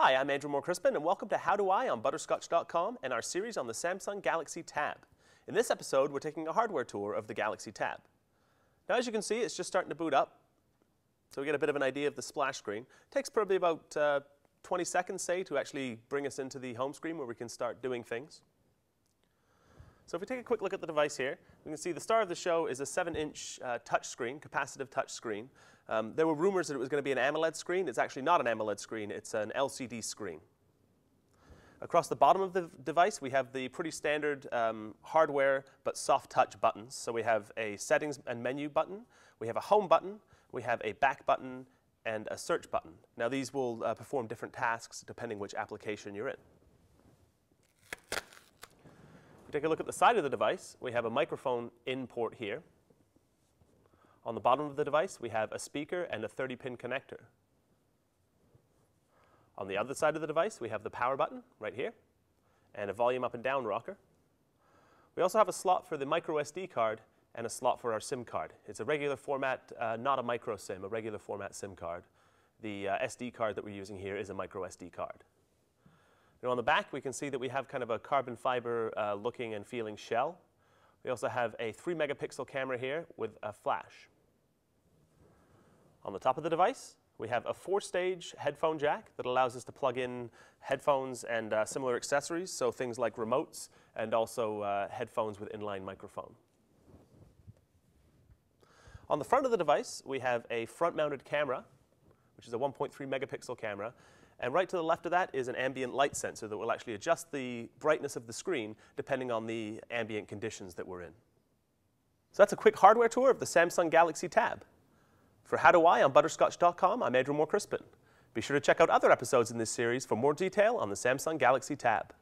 Hi, I'm Andrew Moore Crispin, and welcome to How Do I on Butterscotch.com and our series on the Samsung Galaxy Tab. In this episode, we're taking a hardware tour of the Galaxy Tab. Now, as you can see, it's just starting to boot up, so we get a bit of an idea of the splash screen. It takes probably about uh, 20 seconds, say, to actually bring us into the home screen where we can start doing things. So if we take a quick look at the device here, we can see the star of the show is a 7-inch uh, touchscreen, capacitive touchscreen. Um, there were rumors that it was going to be an AMOLED screen. It's actually not an AMOLED screen. It's an LCD screen. Across the bottom of the device, we have the pretty standard um, hardware but soft touch buttons. So we have a settings and menu button, we have a home button, we have a back button, and a search button. Now these will uh, perform different tasks depending which application you're in we take a look at the side of the device, we have a microphone in port here. On the bottom of the device, we have a speaker and a 30-pin connector. On the other side of the device, we have the power button right here and a volume up and down rocker. We also have a slot for the micro SD card and a slot for our SIM card. It's a regular format, uh, not a micro SIM, a regular format SIM card. The uh, SD card that we're using here is a micro SD card. Now on the back, we can see that we have kind of a carbon fiber uh, looking and feeling shell. We also have a 3 megapixel camera here with a flash. On the top of the device, we have a four-stage headphone jack that allows us to plug in headphones and uh, similar accessories, so things like remotes and also uh, headphones with inline microphone. On the front of the device, we have a front-mounted camera, which is a 1.3 megapixel camera, and right to the left of that is an ambient light sensor that will actually adjust the brightness of the screen depending on the ambient conditions that we're in. So that's a quick hardware tour of the Samsung Galaxy Tab. For How Do I on Butterscotch.com, I'm Andrew Moore Crispin. Be sure to check out other episodes in this series for more detail on the Samsung Galaxy Tab.